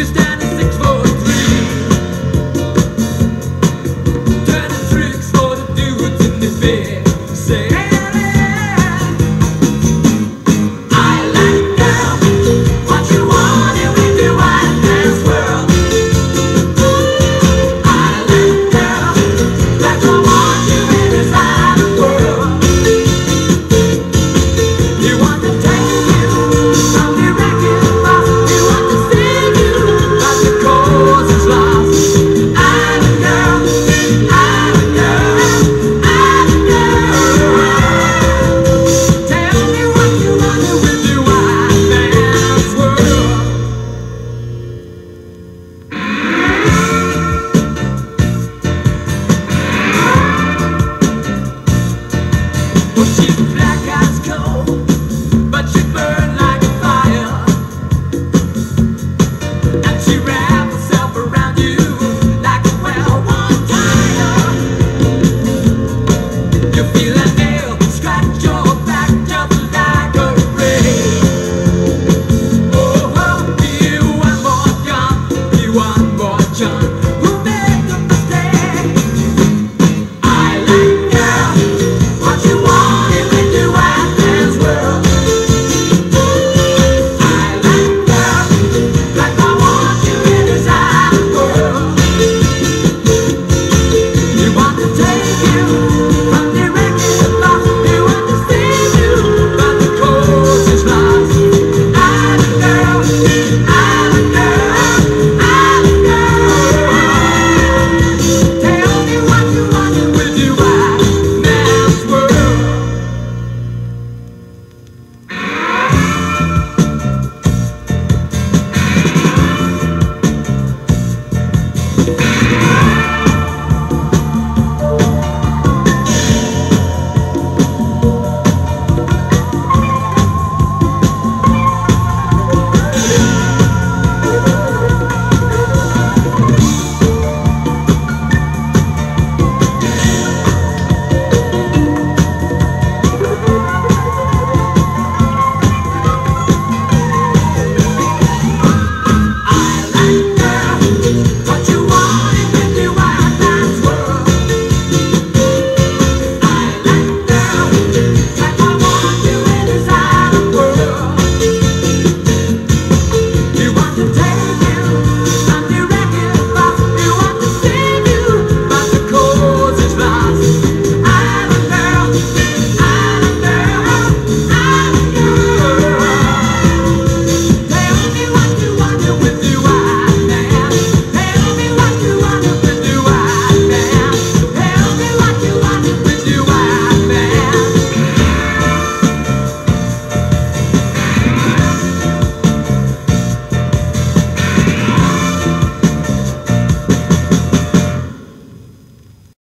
just that Cuchillo.